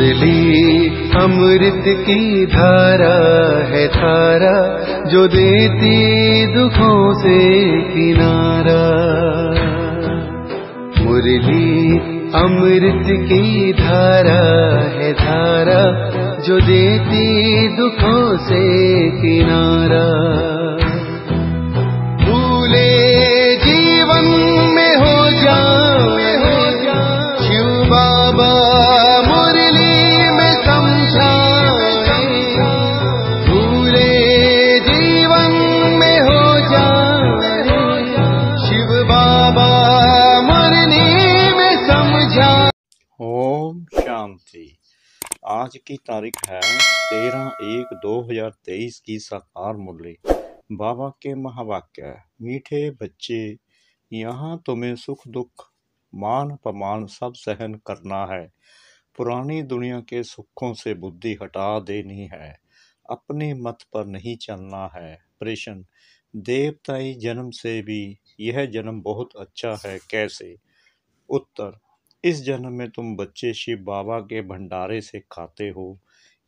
मुरली अमृत की धारा है धारा जो देती दुखों से किनारा। मुरली, अमृत की धारा है धारा जो देती दुखों से किनारा। शांति आज की तारीख है तेरह एक दो हज़ार तेईस की साकार मुरली। बाबा के महावाक्य मीठे बच्चे, यहाँ तुम्हें सुख दुख, मान अपमान सब सहन करना है। पुरानी दुनिया के सुखों से बुद्धि हटा देनी है, अपने मत पर नहीं चलना है। प्रश्न देवताई जन्म से भी, यह जन्म बहुत अच्छा है, कैसे? उत्तर इस जन्म में तुम बच्चे शिव बाबा के भंडारे से खाते हो।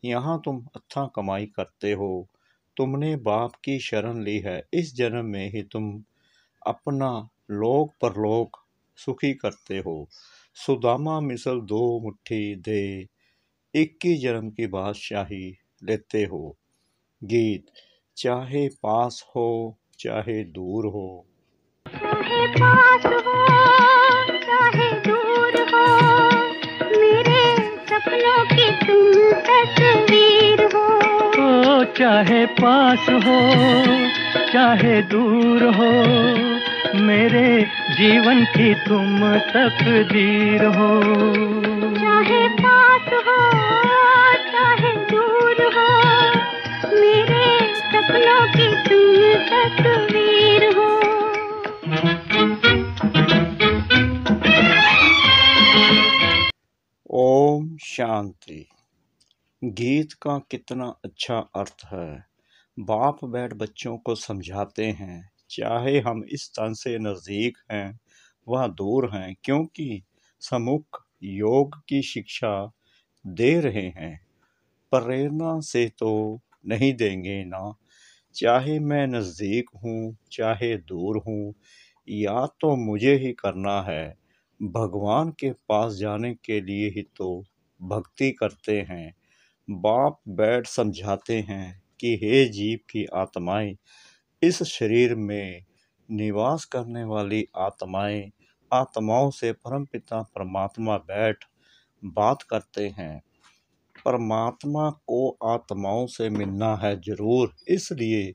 यहाँ तुम अच्छा कमाई करते हो। तुमने बाप की शरण ली है। इस जन्म में ही तुम अपना लोक परलोक सुखी करते हो। सुदामा मिसल दो मुट्ठी दे। इक्की जन्म की बादशाही लेते हो। गीत, चाहे पास हो, चाहे दूर हो। चाहे पास हो चाहे पास हो चाहे दूर हो मेरे जीवन की तुम तकदीर हो। चाहे पास हो चाहे दूर हो मेरे सपनों की तुम तस्वीर हो। ओम शांति। गीत का कितना अच्छा अर्थ है। बाप बैठ बच्चों को समझाते हैं, चाहे हम इस तन से नज़दीक हैं, वह दूर हैं, क्योंकि समुख योग की शिक्षा दे रहे हैं। प्रेरणा से तो नहीं देंगे ना। चाहे मैं नज़दीक हूँ, चाहे दूर हूँ, या तो मुझे ही करना है। भगवान के पास जाने के लिए ही तो भक्ति करते हैं। बाप बैठ समझाते हैं कि हे जीव की आत्माएँ, इस शरीर में निवास करने वाली आत्माएँ, आत्माओं से परमपिता परमात्मा बैठ बात करते हैं। परमात्मा को आत्माओं से मिलना है ज़रूर, इसलिए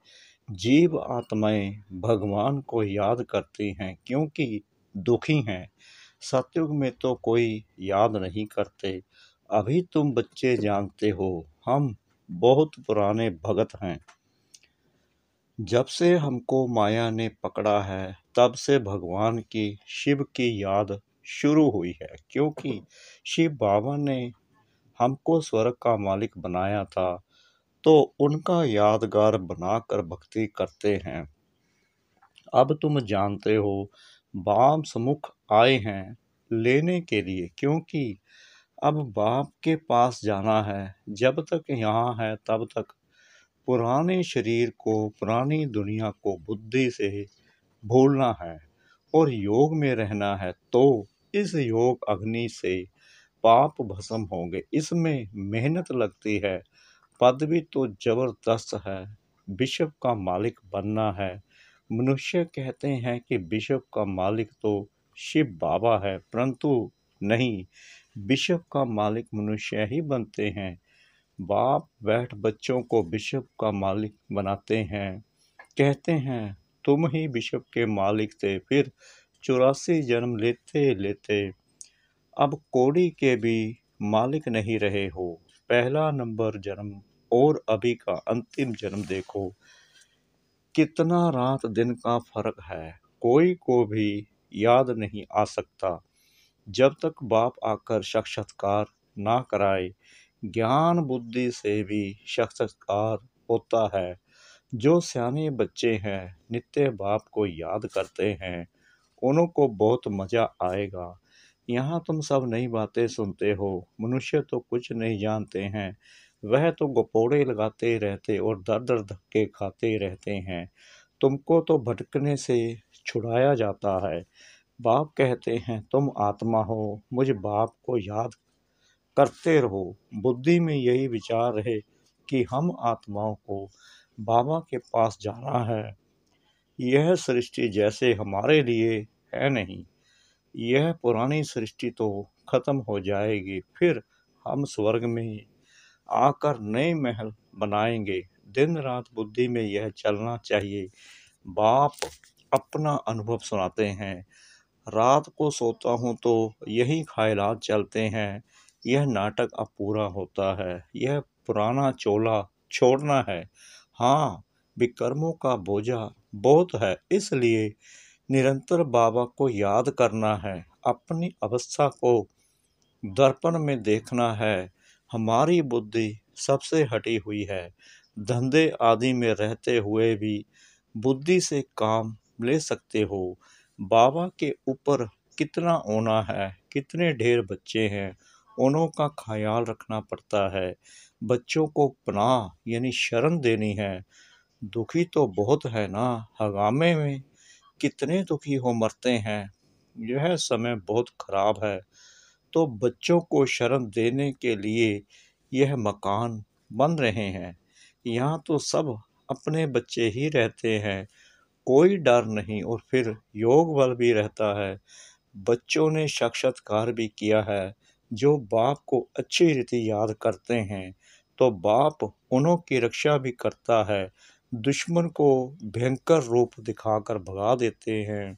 जीव आत्माएँ भगवान को याद करती हैं क्योंकि दुखी हैं। सतयुग में तो कोई याद नहीं करते। अभी तुम बच्चे जानते हो, हम बहुत पुराने भगत हैं। जब से हमको माया ने पकड़ा है, तब से भगवान की, शिव की याद शुरू हुई है, क्योंकि शिव बाबा ने हमको स्वर्ग का मालिक बनाया था तो उनका यादगार बनाकर भक्ति करते हैं। अब तुम जानते हो, बाम समुख आए हैं लेने के लिए, क्योंकि अब बाप के पास जाना है, जब तक यहाँ है तब तक। पुराने शरीर को, पुरानी दुनिया को बुद्धि से भूलना है और योग में रहना है तो इस योग अग्नि से पाप भस्म होंगे। इसमें मेहनत लगती है, पदवी तो ज़बरदस्त है। विश्व का मालिक बनना है। मनुष्य कहते हैं कि विश्व का मालिक तो शिव बाबा है, परंतु नहीं विश्व का मालिक मनुष्य ही बनते हैं। बाप बैठ बच्चों को बिशप का मालिक बनाते हैं। कहते हैं, तुम ही बिशप के मालिक थे, फिर चौरासी जन्म लेते लेते। अब कोड़ी के भी मालिक नहीं रहे हो। पहला नंबर जन्म और अभी का अंतिम जन्म देखो। कितना रात दिन का फ़र्क है। कोई को भी याद नहीं आ सकता। जब तक बाप आकर साक्षात्कार ना कराए, ज्ञान बुद्धि से भी साक्षात्कार होता है। जो सियाने बच्चे हैं, नित्य बाप को याद करते हैं उनको बहुत मज़ा आएगा। यहाँ तुम सब नई बातें सुनते हो, मनुष्य तो कुछ नहीं जानते हैं। वह तो गपोड़े लगाते रहते और दर दर धक्के खाते रहते हैं। तुमको तो भटकने से छुड़ाया जाता है। बाप कहते हैं, तुम आत्मा हो, मुझ बाप को याद करते रहो। बुद्धि में यही विचार रहे कि हम आत्माओं को बाबा के पास जाना है। यह सृष्टि जैसे हमारे लिए है नहीं। यह पुरानी सृष्टि तो खत्म हो जाएगी, फिर हम स्वर्ग में आकर नए महल बनाएँगे। दिन रात बुद्धि में यह चलना चाहिए। बाप अपना अनुभव सुनाते हैं। रात को सोता हूँ तो यही ख्यालात चलते हैं। यह नाटक अब पूरा होता है। यह पुराना चोला छोड़ना है। हाँ विकर्मों का बोझा बहुत है, इसलिए निरंतर बाबा को याद करना है। अपनी अवस्था को दर्पण में देखना है। हमारी बुद्धि सबसे हटी हुई है। धंधे आदि में रहते हुए भी बुद्धि से काम ले सकते हो। बाबा के ऊपर कितना ओना है, कितने ढेर बच्चे हैं उनों का ख्याल रखना पड़ता है। बच्चों को पनाह, यानी शरण देनी है। दुखी तो बहुत है ना, हगामे में कितने दुखी हो मरते हैं। यह समय बहुत खराब है। तो बच्चों को शरण देने के लिए यह मकान बन रहे हैं। यहाँ तो सब अपने बच्चे ही रहते हैं। कोई डर नहीं और फिर योग बल भी रहता है। बच्चों ने साक्षात्कार भी किया है, जो बाप को अच्छी रीति याद करते हैं। तो बाप उन्हों की रक्षा भी करता है, दुश्मन को भयंकर रूप दिखाकर भगा देते हैं।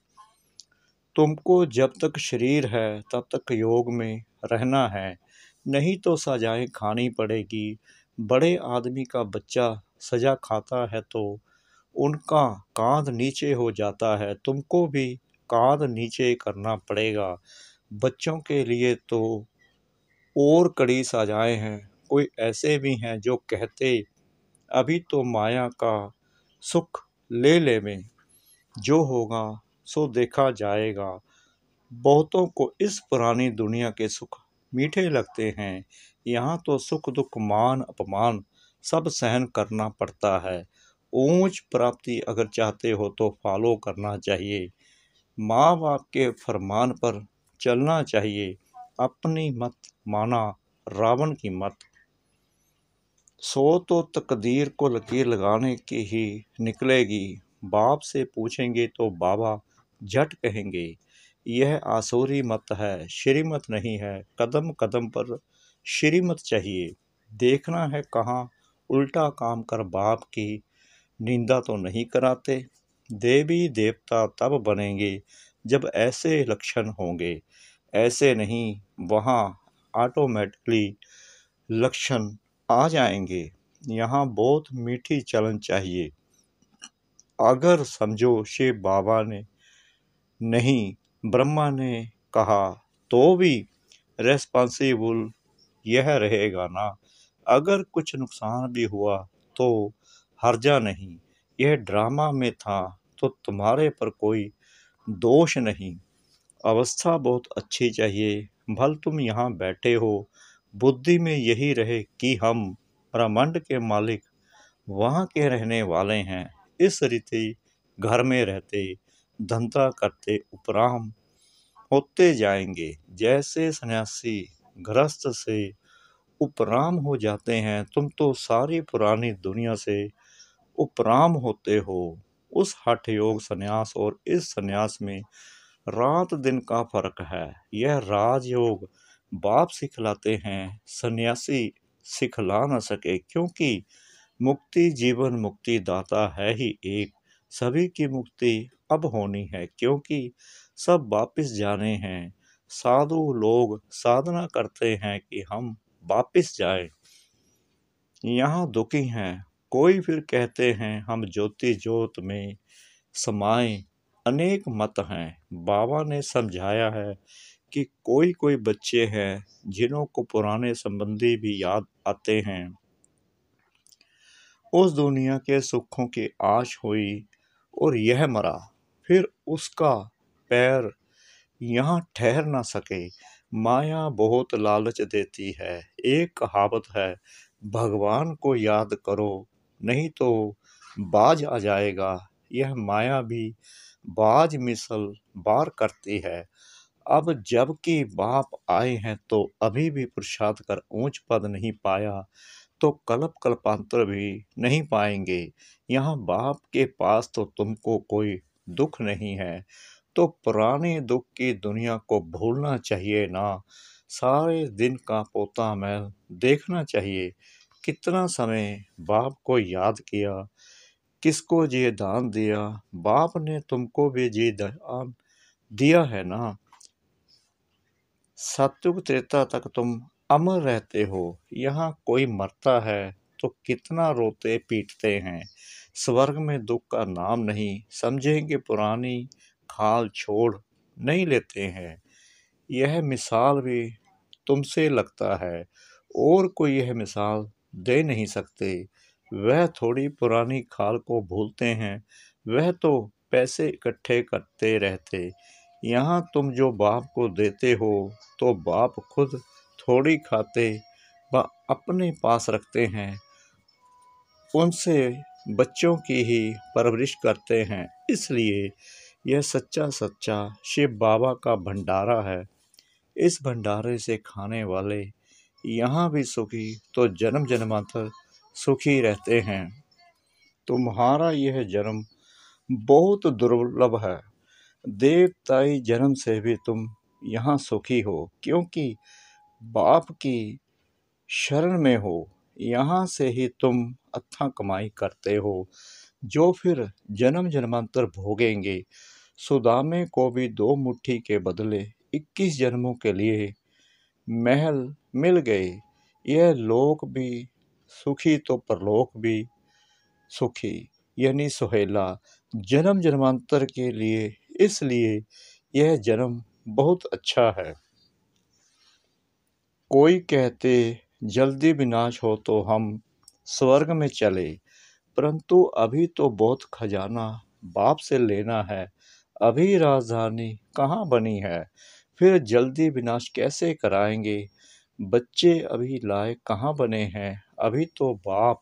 तुमको जब तक शरीर है, तब तक योग में रहना है। नहीं तो सजाएँ खानी पड़ेगी। बड़े आदमी का बच्चा सजा खाता है तो उनका कांध नीचे हो जाता है। तुमको भी कांध नीचे करना पड़ेगा। बच्चों के लिए तो और कड़ी सजाएँ हैं। कोई ऐसे भी हैं जो कहते, अभी तो माया का सुख ले ले में। जो होगा सो देखा जाएगा। बहुतों को इस पुरानी दुनिया के सुख मीठे लगते हैं। यहाँ तो सुख दुख मान अपमान सब सहन करना पड़ता है। ऊंच प्राप्ति अगर चाहते हो तो फॉलो करना चाहिए। माँ बाप के फरमान पर चलना चाहिए। अपनी मत माना, रावण की मत। सो तो तकदीर को लकीर लगाने की ही निकलेगी। बाप से पूछेंगे तो बाबा झट कहेंगे, यह आसूरी मत है, श्रीमत नहीं है। कदम कदम पर श्रीमत चाहिए। देखना है कहाँ उल्टा काम कर बाप की निंदा तो नहीं कराते। देवी देवता तब बनेंगे जब ऐसे लक्षण होंगे। ऐसे नहीं, वहाँ ऑटोमेटिकली लक्षण आ जाएँगे। यहाँ बहुत मीठी चलन चाहिए। अगर समझो शिव बाबा ने नहीं, ब्रह्मा ने कहा तो भी रेस्पॉन्सिबल यह रहेगा ना। अगर कुछ नुकसान भी हुआ तो हर्जा नहीं। यह ड्रामा में था तो तुम्हारे पर कोई दोष नहीं। अवस्था बहुत अच्छी चाहिए। भल तुम यहाँ बैठे हो। बुद्धि में यही रहे कि हम ब्रह्मांड के मालिक वहाँ के रहने वाले हैं। इस रीति घर में रहते, धंधा करते, उपराम होते जाएँगे। जैसे सन्यासी गृहस्थ से उपराम हो जाते हैं। तुम तो सारी पुरानी दुनिया से उपराम होते हो। उस हठ योग संन्यास और इस संन्यास में रात दिन का फ़र्क है। यह राजयोग बाप सिखलाते हैं। सन्यासी सिखला न सके, क्योंकि मुक्ति जीवन मुक्ति दाता है ही एक। सभी की मुक्ति अब होनी है, क्योंकि सब वापिस जाने हैं। साधु लोग साधना करते हैं कि हम वापिस जाए। यहाँ दुखी हैं, कोई फिर कहते हैं, हम ज्योति ज्योत में समाए। अनेक मत हैं, बाबा ने समझाया है कि कोई कोई बच्चे हैं, जिन्हों को पुराने संबंधी भी याद आते हैं। उस दुनिया के सुखों की आश हुई और यह मरा, फिर उसका पैर यहाँ ठहर ना सके। माया बहुत लालच देती है, एक कहावत है, भगवान को याद करो, नहीं तो बाज आ जाएगा। यह माया भी बाज मिसल बार करती है। अब जबकि बाप आए हैं तो अभी भी पुरुषार्थ कर ऊंच पद नहीं पाया तो कल्प कल्पांतर भी नहीं पाएँगे। यहाँ बाप के पास तो तुमको कोई दुख नहीं है। तो पुराने दुख की दुनिया को भूलना चाहिए ना। सारे दिन का पोता मैल देखना चाहिए। कितना समय बाप को याद किया, किसको ये दान दिया, बाप ने तुमको भी ये दान दिया है ना। सत्युग त्रेता तक तुम अमर रहते हो, यहाँ कोई मरता है तो कितना रोते पीटते हैं। स्वर्ग में दुख का नाम नहीं, समझेंगे पुरानी खाल छोड़ नहीं लेते हैं। यह मिसाल भी तुमसे लगता है, और कोई यह मिसाल दे नहीं सकते। वह थोड़ी पुरानी खाल को भूलते हैं, वह तो पैसे इकट्ठे करते रहते। यहाँ तुम जो बाप को देते हो तो बाप खुद थोड़ी खाते व अपने पास रखते हैं। उनसे बच्चों की ही परवरिश करते हैं, इसलिए यह सच्चा सच्चा शिव बाबा का भंडारा है। इस भंडारे से खाने वाले यहाँ भी सुखी तो जन्म जन्मांतर सुखी रहते हैं। तुम्हारा यह जन्म बहुत दुर्लभ है। देवताई जन्म से भी तुम यहाँ सुखी हो, क्योंकि बाप की शरण में हो। यहाँ से ही तुम अच्छा कमाई करते हो। जो फिर जन्म जन्मांतर भोगेंगे। सुदामे को भी दो मुट्ठी के बदले इक्कीस जन्मों के लिए महल मिल गए। यह लोक भी सुखी तो परलोक भी सुखी, यानी सुहेला। जन्म जन्मांतर के लिए इसलिए यह जन्म बहुत अच्छा है। कोई कहते जल्दी विनाश हो तो हम स्वर्ग में चले। परंतु अभी तो बहुत खजाना बाप से लेना है। अभी राजधानी कहाँ बनी है? फिर जल्दी विनाश कैसे कराएँगे? बच्चे अभी लायक कहाँ बने हैं? अभी तो बाप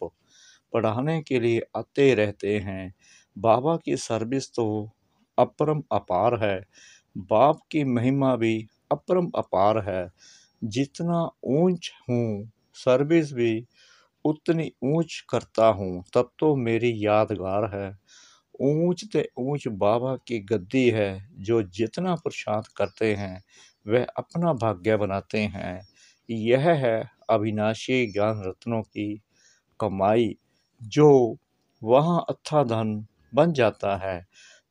पढ़ाने के लिए आते रहते हैं। बाबा की सर्विस तो अपरम अपार है। बाप की महिमा भी अपरम अपार है। जितना ऊंच हूँ सर्विस भी उतनी ऊंच करता हूँ, तब तो मेरी यादगार है। ऊंच ते ऊंच बाबा की गद्दी है, जो जितना प्रसाद करते हैं, वह अपना भाग्य बनाते हैं। यह है अविनाशी ज्ञान रत्नों की कमाई, जो वहाँ अच्छा धन बन जाता है।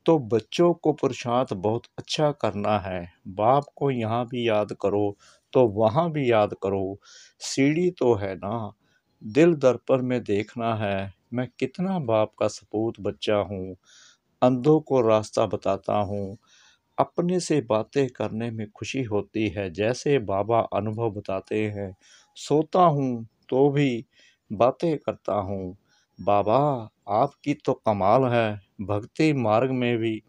तो बच्चों को पुरुषार्थ बहुत अच्छा करना है। बाप को यहाँ भी याद करो तो वहाँ भी याद करो। सीढ़ी तो है ना दिल दर्पण में देखना है, मैं कितना बाप का सपूत बच्चा हूँ, अंधों को रास्ता बताता हूँ। अपने से बातें करने में खुशी होती है, जैसे बाबा अनुभव बताते हैं। सोता हूँ तो भी बातें करता हूँ, बाबा, आपकी तो कमाल है, भक्ति मार्ग में भी।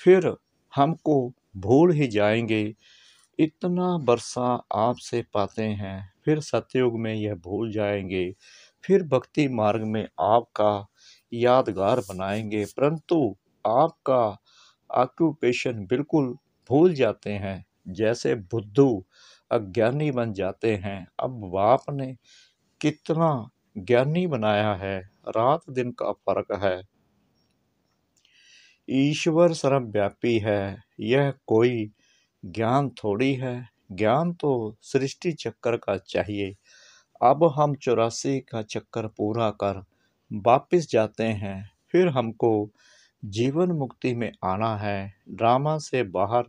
फिर हमको भूल ही जाएँगे इतना बरसा आपसे पाते हैं, फिर सतयुग में यह भूल जाएँगे, फिर भक्ति मार्ग में आपका यादगार बनाएँगे, परंतु आपका ऑक्यूपेशन बिल्कुल भूल जाते हैं, जैसे बुद्धू अज्ञानी बन जाते हैं। अब बाप ने कितना ज्ञानी बनाया है, रात दिन का फ़र्क है। ईश्वर सर्वव्यापी है, यह कोई ज्ञान थोड़ी है। ज्ञान तो सृष्टि चक्कर का चाहिए। अब हम चौरासी का चक्कर पूरा कर वापिस जाते हैं। फिर हमको जीवन मुक्ति में आना है। ड्रामा से बाहर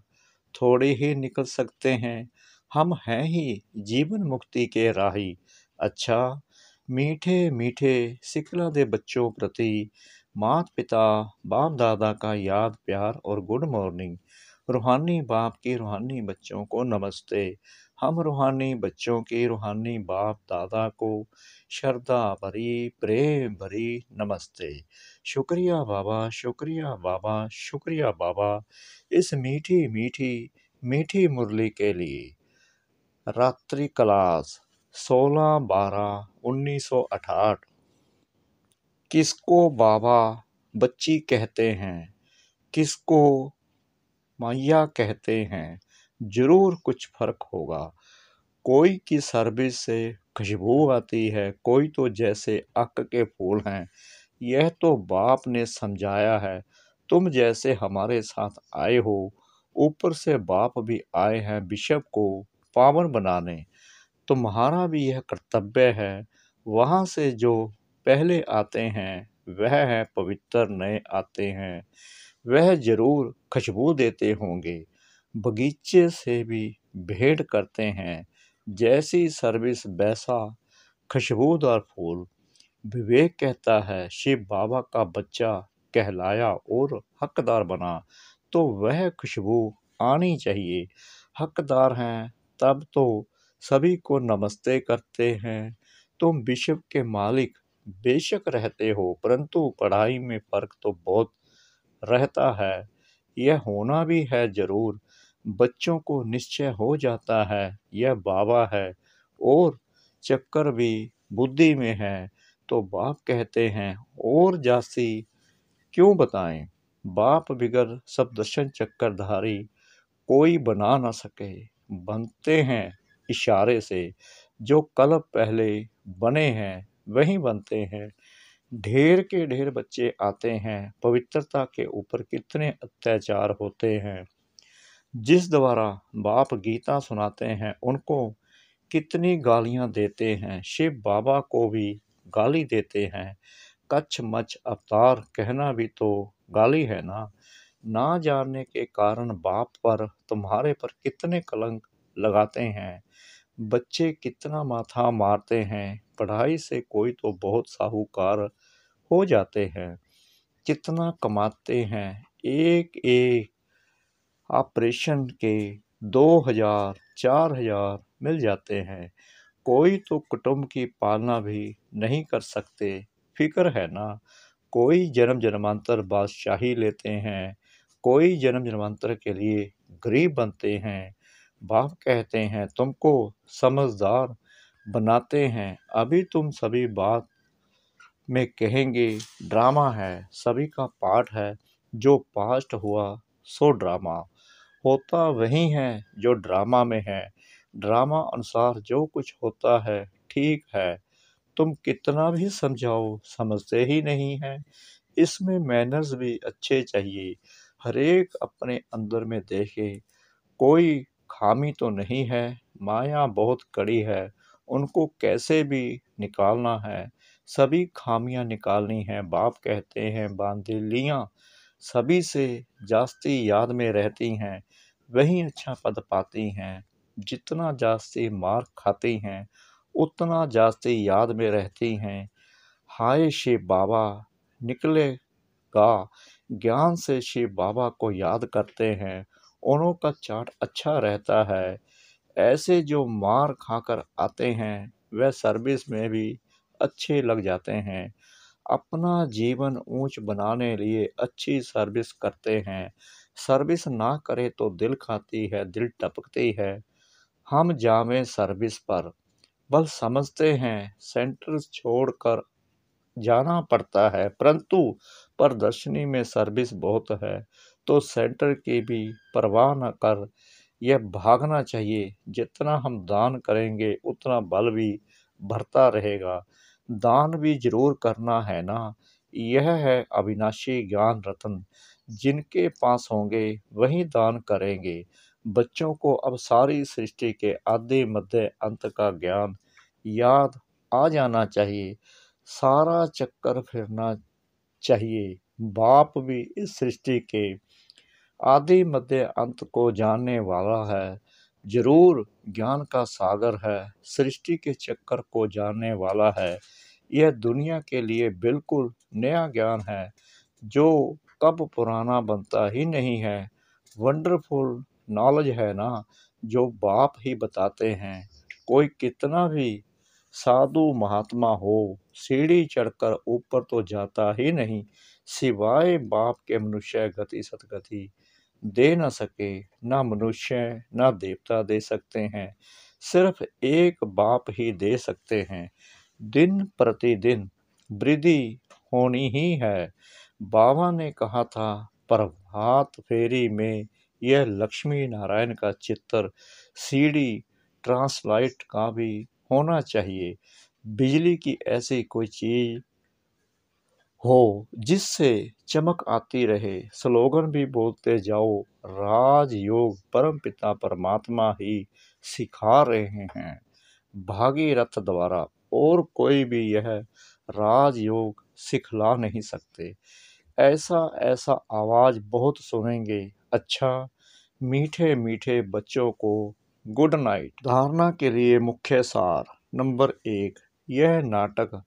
थोड़े ही निकल सकते हैं। हम हैं ही जीवन मुक्ति के राही। अच्छा मीठे मीठे सिखला दे बच्चों प्रति। मात पिता बाप दादा का याद, प्यार और गुड मॉर्निंग। रूहानी बाप के रूहानी बच्चों को नमस्ते। हम रूहानी बच्चों की रूहानी बाप दादा को श्रद्धा भरी, प्रेम भरी नमस्ते। शुक्रिया बाबा शुक्रिया बाबा शुक्रिया बाबा इस मीठी मीठी मीठी मुरली के लिए। रात्रि क्लास सोलह बारह उन्नीस सौ अठाठ किसको बाबा बच्ची कहते हैं? किसको मैया कहते हैं, ज़रूर कुछ फ़र्क होगा। कोई की सर्विस से खुशबू आती है, कोई तो जैसे अक के फूल हैं। यह तो बाप ने समझाया है, तुम जैसे हमारे साथ आए हो, ऊपर से बाप भी आए हैं बिशप को पावन बनाने। तुम्हारा भी यह कर्तव्य है, वहाँ से जो पहले आते हैं, वह है पवित्र नए आते हैं। वह ज़रूर खुशबू देते होंगे। बगीचे से भी भेंट करते हैं। जैसी सर्विस वैसा खुशबूदार फूल। विवेक कहता है, शिव बाबा का बच्चा कहलाया और हकदार बना तो वह खुशबू आनी चाहिए। हकदार हैं, तब तो सभी को नमस्ते करते हैं। तुम विश्व के मालिक, बेशक रहते हो, परंतु पढ़ाई में फ़र्क तो बहुत रहता है। यह होना भी है ज़रूर। बच्चों को निश्चय हो जाता है, यह बाबा है। और चक्कर भी बुद्धि में है तो बाप कहते हैं, और जासी, क्यों बताएँ? बाप बिगर सब दर्शन चक्करधारी, कोई बना ना सके। बनते हैं इशारे से, जो कल पहले बने हैं, वही बनते हैं। ढेर के ढेर बच्चे आते हैं। पवित्रता के ऊपर कितने अत्याचार होते हैं। जिस द्वारा बाप गीता सुनाते हैं, उनको कितनी गालियाँ देते हैं। शिव बाबा को भी गाली देते हैं। कच्छ मच अवतार कहना भी तो गाली है ना? ना जानने के कारण बाप पर तुम्हारे पर कितने कलंक लगाते हैं। बच्चे कितना माथा मारते हैं, पढ़ाई से कोई तो बहुत साहूकार हो जाते हैं। कितना कमाते हैं। एक एक ऑपरेशन के दो हज़ार, चार हज़ार मिल जाते हैं। कोई तो कुटुंब की पालना भी नहीं कर सकते। फ़िक्र है ना? कोई जन्म जन्मांतर बादशाही लेते हैं। कोई जन्म जन्मांतर के लिए गरीब बनते हैं। बाप कहते हैं, तुमको समझदार बनाते हैं। अभी तुम सभी बात में कहेंगे, ड्रामा है, सभी का पार्ट है, जो पास्ट हुआ, सो ड्रामा। होता वही है जो ड्रामा में है। ड्रामा अनुसार जो कुछ होता है, ठीक है। तुम कितना भी समझाओ, समझते ही नहीं है। इसमें मैनर्स भी अच्छे चाहिए। हरेक अपने अंदर में देखे, कोई खामी तो नहीं है, माया बहुत कड़ी है, उनको कैसे भी निकालना है। सभी खामियाँ निकालनी हैं, बाप कहते हैं, बांधिलियाँ सभी से जास्ती याद में रहती हैं, वही अच्छा पद पाती हैं। जितना जास्ती मार खाती हैं, उतना जास्ती याद में रहती हैं। हाय शिव बाबा, निकलेगा, ज्ञान से शिव बाबा को याद करते हैं। उनों का चाट अच्छा रहता है। ऐसे जो मार खाकर आते हैं, वह सर्विस में भी अच्छे लग जाते हैं। अपना जीवन ऊंच बनाने लिए अच्छी सर्विस करते हैं। सर्विस ना करे तो दिल खाती है, दिल टपकती है। हम जावें सर्विस पर, बल समझते हैं सेंटर छोड़कर जाना पड़ता है। परंतु प्रदर्शनी में सर्विस बहुत है। तो सेंटर की भी परवाह न कर। यह भागना चाहिए। जितना हम दान करेंगे, उतना बल भी भरता रहेगा। दान भी ज़रूर करना है ना? यह है अविनाशी ज्ञान रत्न। जिनके पास होंगे, वही दान करेंगे। बच्चों को अब सारी सृष्टि के आधे मध्य अंत का ज्ञान, याद आ जाना चाहिए। सारा चक्कर फिरना चाहिए। बाप भी इस सृष्टि के आदि मध्य अंत को जानने वाला है। ज़रूर ज्ञान का सागर है, सृष्टि के चक्कर को जानने वाला है। यह दुनिया के लिए बिल्कुल नया ज्ञान है, जो कब पुराना बनता ही नहीं है। वंडरफुल नॉलेज है ना, जो बाप ही बताते हैं। कोई कितना भी साधु महात्मा हो, सीढ़ी चढ़कर ऊपर तो जाता ही नहीं। सिवाय बाप के मनुष्य गति सतगति दे न सके, ना मनुष्य, न देवता दे सकते हैं। सिर्फ़ एक बाप ही दे सकते हैं। दिन प्रतिदिन वृद्धि होनी ही है। बाबा ने कहा था प्रभात फेरी में यह लक्ष्मी नारायण का चित्र सीडी ट्रांसलाइट का भी होना चाहिए। बिजली की ऐसी कोई चीज़ हो, जिससे चमक आती रहे। स्लोगन भी बोलते जाओ, राजयोग परम पिता परमात्मा ही सिखा रहे हैं। भागीरथ द्वारा, और कोई भी यह राजयोग सिखला नहीं सकते। ऐसा ऐसा आवाज़ बहुत सुनेंगे। अच्छा मीठे मीठे बच्चों को गुड नाइट। धारणा के लिए मुख्य सार नंबर एक, यह नाटक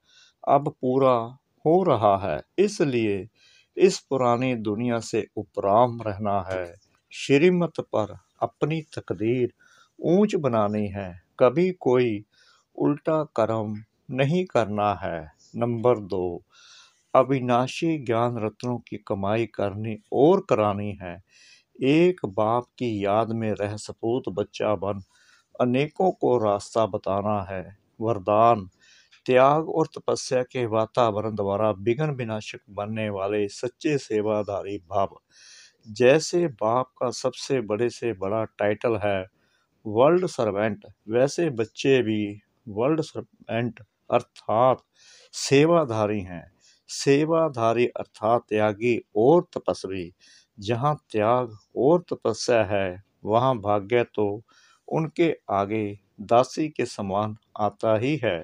अब पूरा हो रहा है। इसलिए इस पुरानी दुनिया से उपराम रहना है। श्रीमत पर अपनी तकदीर ऊंच बनानी है। कभी कोई उल्टा कर्म नहीं करना है। नंबर दो, अविनाशी ज्ञान रत्नों की कमाई करनी और करानी है। एक बाप की याद में रह सपूत बच्चा बन अनेकों को रास्ता बताना है। वरदान त्याग और तपस्या के वातावरण द्वारा विघ्न विनाशक बनने वाले सच्चे सेवाधारी भाव। जैसे बाप का सबसे बड़े से बड़ा टाइटल है वर्ल्ड सर्वेंट वैसे बच्चे भी वर्ल्ड सर्वेंट अर्थात सेवाधारी हैं। सेवाधारी अर्थात त्यागी और तपस्वी। जहाँ त्याग और तपस्या है, वहाँ भाग्य तो उनके आगे दासी के समान आता ही है।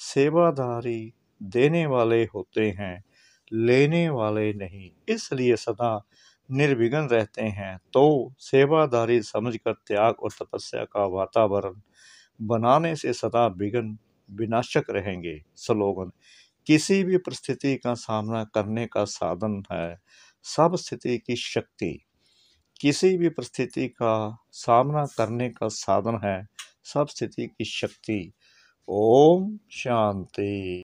सेवाधारी देने वाले होते हैं, लेने वाले नहीं। इसलिए सदा निर्विघ्न रहते हैं। तो सेवाधारी समझकर त्याग और तपस्या का वातावरण बनाने से सदा विघ्न विनाशक रहेंगे। स्लोगन, किसी भी परिस्थिति का सामना करने का साधन है। सब स्थिति की शक्ति, किसी भी परिस्थिति का सामना करने का साधन है। सब स्थिति की शक्ति ओम शांति